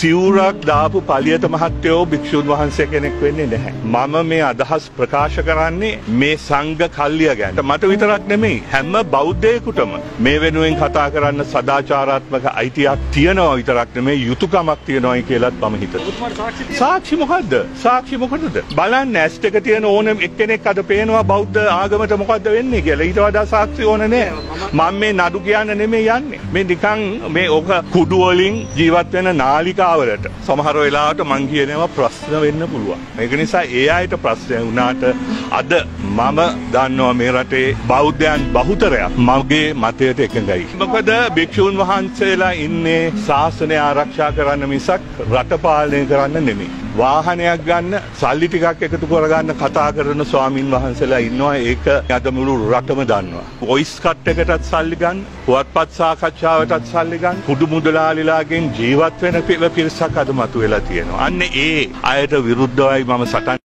සිවුරක් දාපු පලියට මහත්තයෝ භික්ෂූන් වහන්සේ කෙනෙක් වෙන්නේ නැහැ. මම මේ අදහස් ප්‍රකාශ කරන්නේ මේ සංඝ කල්ලිය ගැන. මට විතරක් නෙමෙයි හැම බෞද්ධයෙකුටම මේ වෙනුවෙන් කතා කරන්න සදාචාරාත්මක අයිතියක් තියනවා විතරක් නෙමෙයි යුතුයකමක් තියනවායි කියලාත් මම හිතනවා. සාක්ෂි මොකද්ද? සාක්ෂි මොකටද? බලන්න ඇස් දෙක තියෙන ඕන එක්කෙනෙක් අද පේනවා බෞද්ධ ආගමට මොකද්ද වෙන්නේ කියලා. ඊට වඩා සාක්ෂි ඕන නෑ. මම මේ නඩු කියන්න නෙමෙයි යන්නේ. මේ නිකන් මේ ඕක කුඩු වලින් ජීවත් වෙන නාලිකාවලට සමහර වෙලාවට මං කියනවා ප්‍රශ්න වෙන්න පුළුවන්. ඒක නිසා ඒ අයට ප්‍රශ්න වුණාට අද මම දන්නවා මේ රටේ බෞද්ධයන් බහුතරයක් මගේ මතයට එකඟයි. මොකද භික්ෂූන් වහන්සේලා ඉන්නේ ශාසනය ආරක්ෂා කරන්න මිසක් රට පාලනය කරන්න නෙමෙයි. වාහනයක් ගන්න සල්ලි ටිකක් එකතු කරගන්න කතා කරන ස්වාමින් වහන්සේලා ඉන්නවා ඒක අද මුළු රටම දන්නවා. වොයිස් කට් එකටත් සල්ලි ගන්න, පුවත්පත් සාකච්ඡාවටත් සල්ලි ගන්න, කුඩු මුදලාලිලාගෙන් ජීවත් වෙන පිරිසක් අද මතුවෙලා තියෙනවා. අන්න ඒ අයට විරුද්ධවයි මම සටන්